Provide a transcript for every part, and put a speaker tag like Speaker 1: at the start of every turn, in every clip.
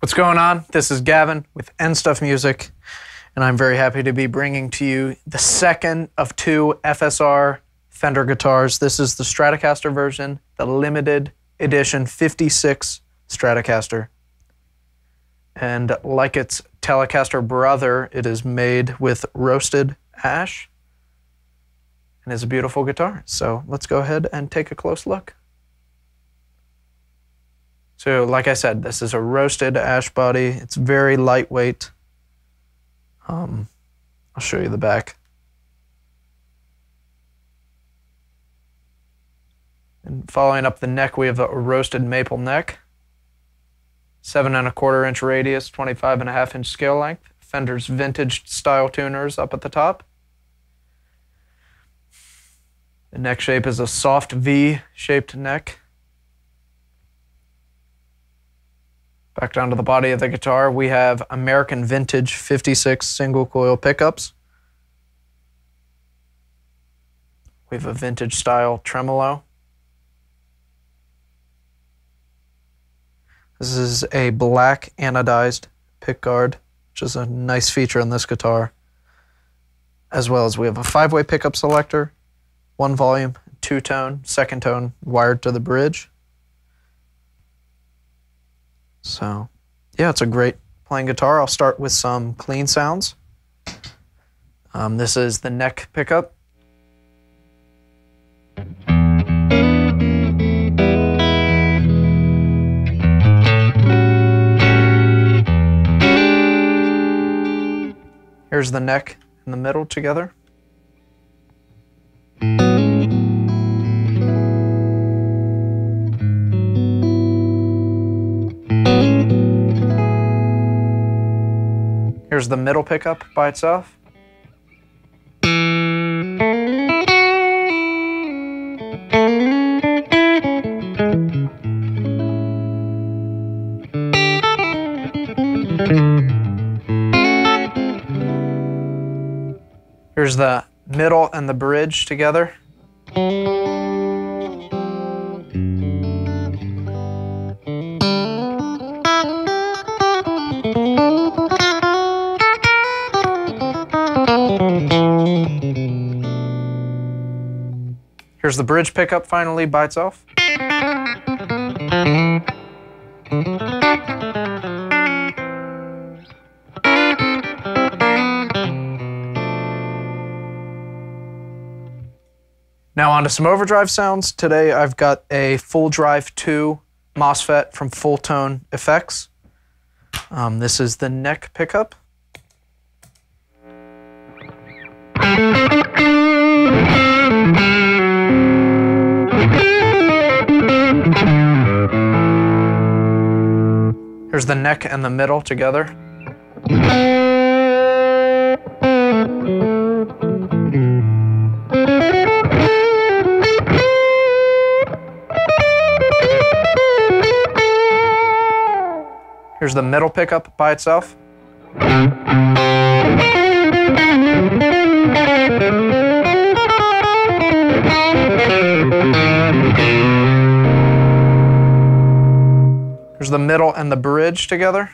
Speaker 1: What's going on? This is Gavin with N Stuff Music, and I'm very happy to be bringing to you the second of two FSR Fender guitars. This is the Stratocaster version, the limited edition 56 Stratocaster. And like its Telecaster brother, it is made with roasted ash and is a beautiful guitar. So let's go ahead and take a close look. So, like I said, this is a roasted ash body. It's very lightweight. Um, I'll show you the back. And following up the neck, we have a roasted maple neck. Seven and a quarter inch radius, 25 and a half inch scale length. Fender's vintage style tuners up at the top. The neck shape is a soft V shaped neck. Back down to the body of the guitar, we have American Vintage 56 single coil pickups. We have a vintage style tremolo. This is a black anodized pickguard, which is a nice feature on this guitar. As well as we have a five way pickup selector, one volume, two tone, second tone wired to the bridge. So, yeah, it's a great playing guitar. I'll start with some clean sounds. Um, this is the neck pickup. Here's the neck and the middle together. Here's the middle pickup by itself. Here's the middle and the bridge together. Here's the bridge pickup finally by itself. Now on to some overdrive sounds. Today I've got a Fulldrive 2 MOSFET from Fulltone Effects. Um, this is the neck pickup. Here's the neck and the middle together. Here's the middle pickup by itself. Here's the middle and the bridge together.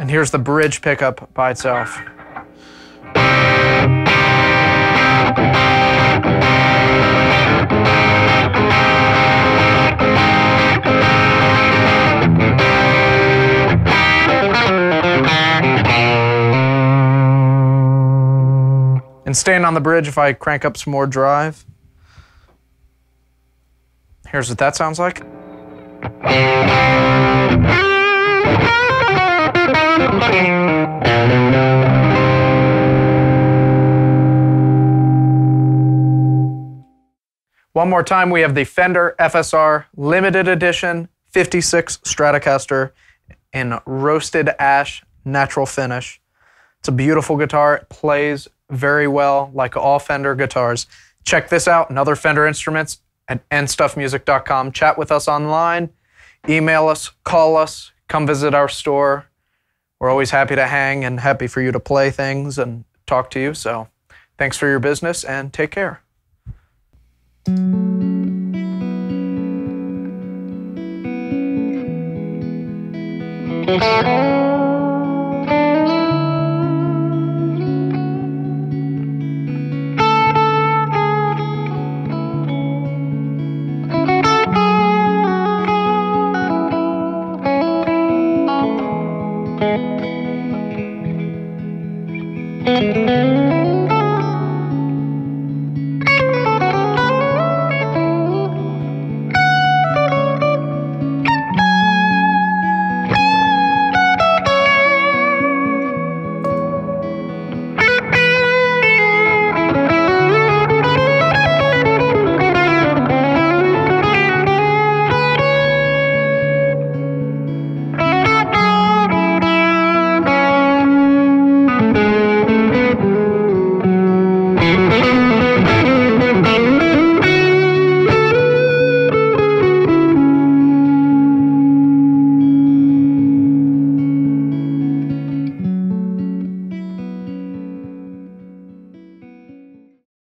Speaker 1: And here's the bridge pickup by itself. And staying on the bridge, if I crank up some more drive, here's what that sounds like. One more time, we have the Fender FSR Limited Edition 56 Stratocaster in roasted ash natural finish. It's a beautiful guitar. It plays very well, like all Fender guitars. Check this out and other Fender instruments at nstuffmusic.com. Chat with us online, email us, call us, come visit our store. We're always happy to hang and happy for you to play things and talk to you. So thanks for your business and take care.